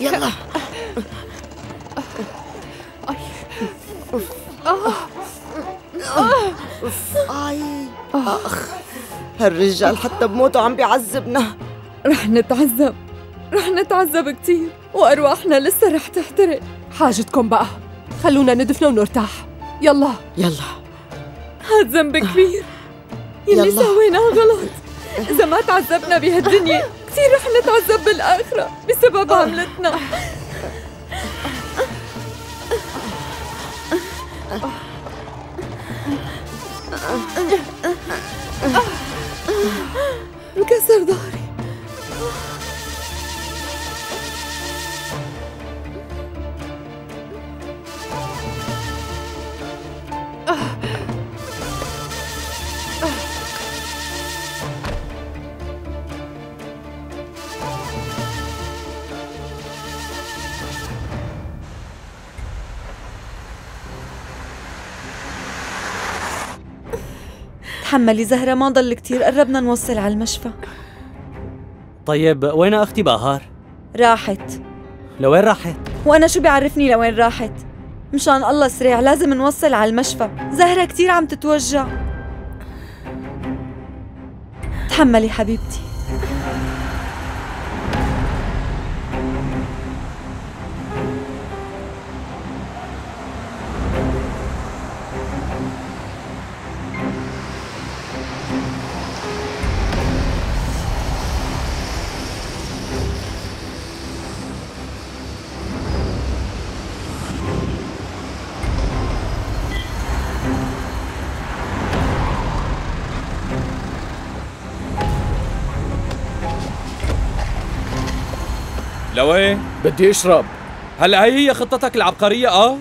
يلا. آي. أخ هالرجال حتى بموته عم بيعذبنا. رح نتعذب. رح نتعذب كثير وأرواحنا لسه رح تحترق. حاجتكم بقى. خلونا ندفنه ونرتاح. يلا. يلا. هاد ذنب كبير. يلي. سويناه غلط. إذا ما تعذبنا بهالدنيا كثير رح نتعذب بالآخرة بسبب عملتنا. انكسر ظهري. تحملي زهرة ما ضل كتير. قربنا نوصل على المشفى. طيب وين أختي بهار؟ راحت. لوين راحت؟ وأنا شو بيعرفني لوين راحت؟ مشان الله سريع لازم نوصل على المشفى. زهرة كتير عم تتوجع. تحملي حبيبتي. لوين؟ بدي اشرب هلا هي هي خطتك العبقرية آه؟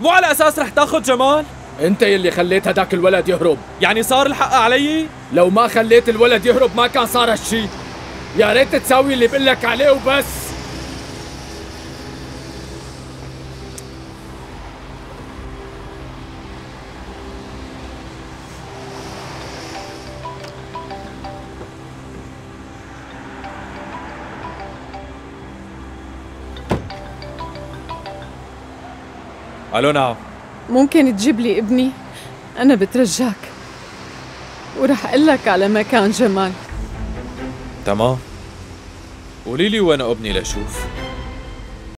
مو على أساس رح تاخذ جمال؟ انت يلي خليت هداك الولد يهرب يعني صار الحق علي؟ لو ما خليت الولد يهرب ما كان صار هالشي يا ريت تساوي اللي بقلك عليه وبس ألو نعم. ممكن تجيب لي ابني؟ أنا بترجاك. ورح أقول لك على مكان جمال. تمام. قولي لي وين أبني لشوف